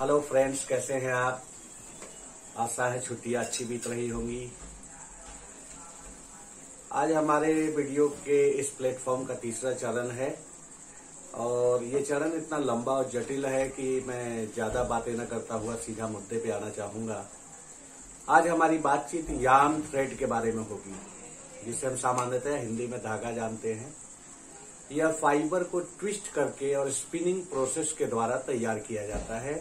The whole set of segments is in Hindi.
हेलो फ्रेंड्स, कैसे हैं आप? आशा है छुट्टियाँ अच्छी बीत रही होंगी। आज हमारे वीडियो के इस प्लेटफॉर्म का तीसरा चरण है और ये चरण इतना लंबा और जटिल है कि मैं ज़्यादा बातें न करता हुआ सीधा मुद्दे पे आना चाहूँगा। आज हमारी बातचीत याम थ्रेड के बारे में होगी, जिसे हम सामान्यतः हिंदी में धागा जानते हैं। यह फाइबर को ट्विस्ट करके और स्पिनिंग प्रोसेस के द्वारा तैयार किया जाता है।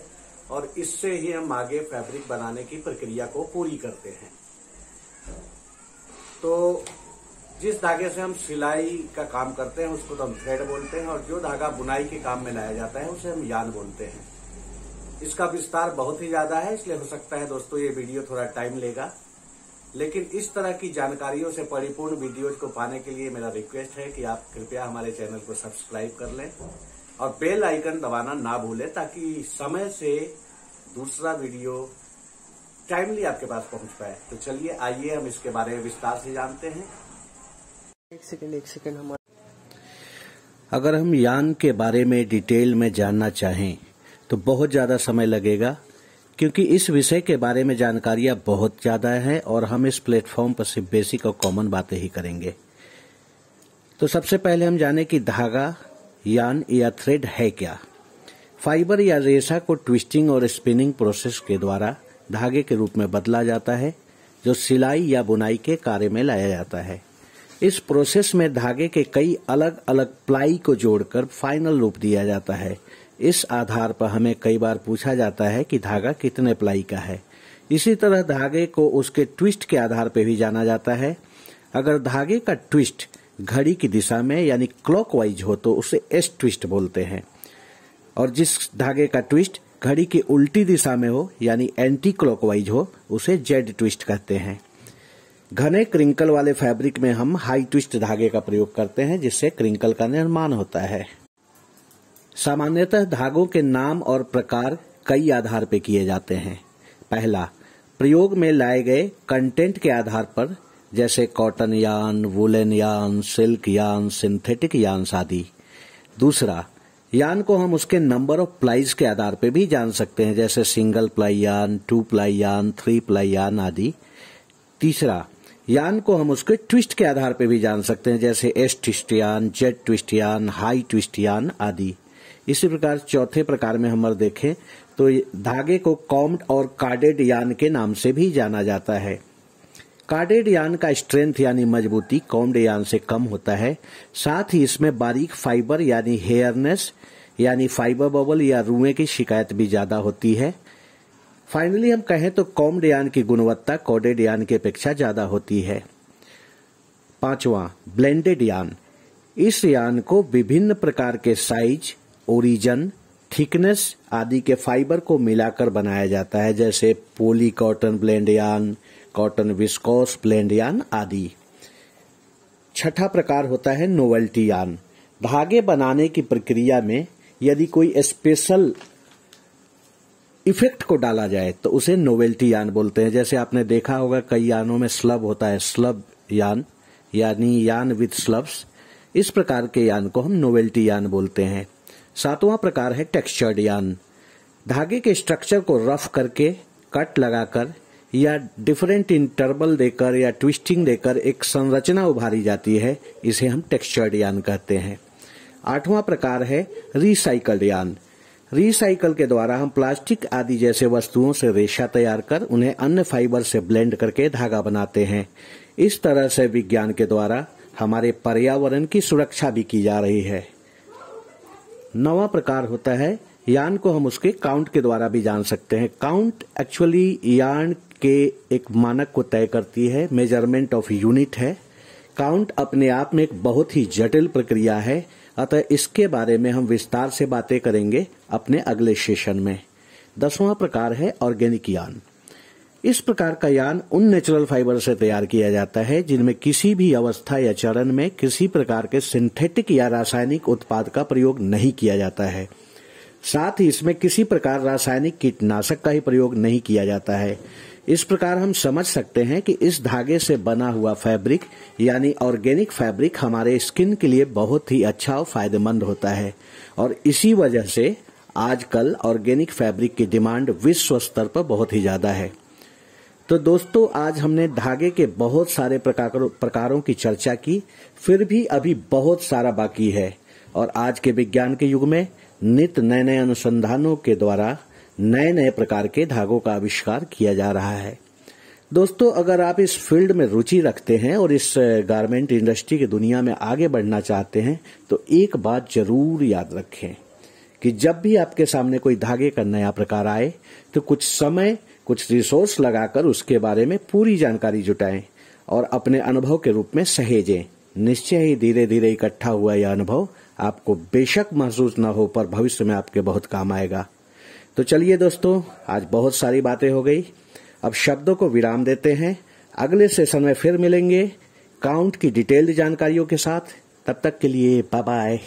और इससे ही हम आगे फैब्रिक बनाने की प्रक्रिया को पूरी करते हैं। तो जिस धागे से हम सिलाई का काम करते हैं, उसको तो हम थ्रेड बोलते हैं और जो धागा बुनाई के काम में लाया जाता है, उसे हम यान बोलते हैं। इसका विस्तार बहुत ही ज़्यादा है, इसलिए हो सकता है दोस्तों ये वीडियो थोड़ा टाइम लेगा। लेकिन इस तरह की जानकारियों से परिपूर्ण वीडियोज़ को पाने के लिए मेरा रिक्वेस्ट है कि आप कृपया हमारे चैनल को सब्सक्राइब कर लें। और बेल आइकन दबाना ना भूलें ताकि समय से दूसरा वीडियो टाइमली आपके पास पहुँच पाए। तो चलिए आइए हम इसके बारे में विस्तार से जानते हैं। एक सेकंड एक सेकंड हमारा अगर हम यान के बारे में डिटेल में जानना चाहें तो बहुत ज़्यादा समय लगेगा क्योंकि इस विषय के बारे में जानकारियाँ बहुत ज़्यादा है और हम इस प्लेटफॉर्म पर सिर्फ़ बेसिक और कॉमन बातें ही करेंगे। तो सबसे पहले हम जाने कि धागा यान या थ्रेड है क्या? फाइबर या रेशा को ट्विस्टिंग और स्पिनिंग प्रोसेस के द्वारा धागे के रूप में बदला जाता है, जो सिलाई या बुनाई के कार्य में लाया जाता है। इस प्रोसेस में धागे के कई अलग अलग प्लाई को जोड़कर फाइनल रूप दिया जाता है। इस आधार पर हमें कई बार पूछा जाता है कि धागा कितने प्लाई का है। इसी तरह धागे को उसके ट्विस्ट के आधार पर भी जाना जाता है। अगर धागे का ट्विस्ट घड़ी की दिशा में, यानी क्लॉकवाइज हो तो उसे एस ट्विस्ट बोलते हैं। और जिस धागे का ट्विस्ट घड़ी की उल्टी दिशा में हो, यानी एंटी क्लॉकवाइज हो, उसे जेड ट्विस्ट कहते हैं। घने क्रिंकल वाले फैब्रिक में हम हाई ट्विस्ट धागे का प्रयोग करते हैं, जिससे क्रिंकल का निर्माण होता है। सामान्यतः धागों के नाम और प्रकार कई आधार पर किए जाते हैं। पहला, प्रयोग में लाए गए कंटेंट के आधार पर जैसे कॉटन यान, वुलन यान, सिल्क यान, सिंथेटिक यान आदि दूसरा, यान को हम उसके नंबर ऑफ़ प्लाईज के आधार पर भी जान सकते हैं, जैसे single ply yarn, two ply yarn, three ply yarn आदि। तीसरा, यान को हम उसके ट्विस्ट के आधार पर भी जान सकते हैं, जैसे S twist yarn, Z twist yarn, high twist yarn आदि। इसी प्रकार चौथे प्रकार में हम देखें तो धागे को कॉम्ड और कार्डेड यान के नाम से भी जाना जाता है। कार्डेड यान का स्ट्रेंथ यानी मजबूती कॉम्ड यान से कम होता है। साथ ही इसमें बारीक फाइबर यानी हेयरनेस यानी फाइबर बबल या रुए की शिकायत भी ज़्यादा होती है। फाइनली हम कहें तो कॉम्ड यान की गुणवत्ता कॉडेड यान की अपेक्षा ज़्यादा होती है। पांचवा, ब्लेंडेड यान। इस यान को विभिन्न प्रकार के साइज़, ओरिजन, थिकनेस आदि के फाइबर को मिलाकर बनाया जाता है, जैसे poly cotton blend yarn cotton viscose, blend yarn आदि। छठा प्रकार होता है नोवेल्टी यान। धागे बनाने की प्रक्रिया में यदि कोई स्पेशल इफ़ेक्ट को डाला जाए तो उसे नोवेल्टी यान बोलते हैं। जैसे आपने देखा होगा, कई यानों में स्लब होता है। स्लब यान, यानी यान विथ स्लब्स इस प्रकार के यान को हम नोवेल्टी यान बोलते हैं। सातवां प्रकार है टेक्सचर्ड यान। धागे के स्ट्रक्चर को रफ करके कट लगाकर या डिफरेंट इंटरवल देकर या ट्विस्टिंग देकर एक संरचना उभारी जाती है, इसे हम टेक्सचर्ड यान कहते हैं। आठवां प्रकार है रिसाइकल्ड यान। रिसाइकल के द्वारा हम प्लास्टिक आदि जैसे वस्तुओं से रेशा तैयार कर उन्हें अन्य फाइबर से ब्लेंड करके धागा बनाते हैं। इस तरह से विज्ञान के द्वारा हमारे पर्यावरण की सुरक्षा भी की जा रही है। नवा प्रकार होता है, यान को हम उसके काउंट के द्वारा भी जान सकते हैं। काउंट एक्चुअली यान के एक मानक को तय करती है मेज़रमेंट ऑफ़ यूनिट है। काउंट अपने आप में एक बहुत ही जटिल प्रक्रिया है। अतः इसके बारे में हम विस्तार से बातें करेंगे अपने अगले सेशन में। दसवां प्रकार है ऑर्गेनिक यान इस प्रकार का यान उन नेचुरल फाइबर से तैयार किया जाता है, जिनमें किसी भी अवस्था या चरण में किसी प्रकार के सिंथेटिक या रासायनिक उत्पाद का प्रयोग नहीं किया जाता है। साथ ही इसमें किसी प्रकार रासायनिक कीटनाशक का ही प्रयोग नहीं किया जाता है। इस प्रकार हम समझ सकते हैं कि इस धागे से बना हुआ फैब्रिक, यानी ऑर्गेनिक फैब्रिक हमारे स्किन के लिए बहुत ही अच्छा और फ़ायदेमंद होता है। और इसी वजह से आजकल ऑर्गेनिक फैब्रिक की डिमांड विश्व स्तर पर बहुत ही ज़्यादा है। तो दोस्तों, आज हमने धागे के बहुत सारे प्रकारों की चर्चा की, फिर भी अभी बहुत सारा बाकी है। और आज के विज्ञान के युग में नित नए नए अनुसंधानों के द्वारा नए नए प्रकार के धागों का आविष्कार किया जा रहा है। दोस्तों, अगर आप इस फ़ील्ड में रुचि रखते हैं और इस गारमेंट इंडस्ट्री की दुनिया में आगे बढ़ना चाहते हैं तो एक बात ज़रूर याद रखें कि जब भी आपके सामने कोई धागे का नया प्रकार आए तो कुछ समय, कुछ रिसोर्स लगाकर उसके बारे में पूरी जानकारी जुटाएँ और अपने अनुभव के रूप में सहेजें। निश्चय ही धीरे धीरे इकट्ठा हुआ यह अनुभव आपको बेशक महसूस न हो, पर भविष्य में आपके बहुत काम आएगा। तो चलिए दोस्तों, आज बहुत सारी बातें हो गई। अब शब्दों को विराम देते हैं। अगले सेशन में फिर मिलेंगे। काउंट की डिटेल्ड जानकारियों के साथ। तब तक के लिए बाय बाय